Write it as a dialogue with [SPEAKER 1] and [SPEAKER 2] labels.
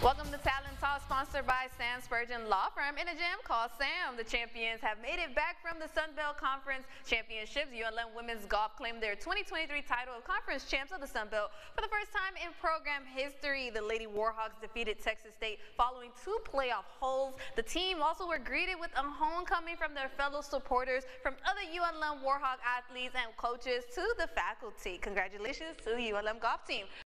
[SPEAKER 1] Welcome to Talent Talk, sponsored by Sam Spurgeon Law Firm in a gym called Sam. The champions have made it back from the Sun Belt Conference Championships. ULM Women's Golf claimed their 2023 title of conference champs of the Sun Belt for the first time in program history. The Lady Warhawks defeated Texas State following two playoff holes. The team also were greeted with a homecoming from their fellow supporters, from other ULM Warhawk athletes and coaches to the faculty. Congratulations to the ULM golf team.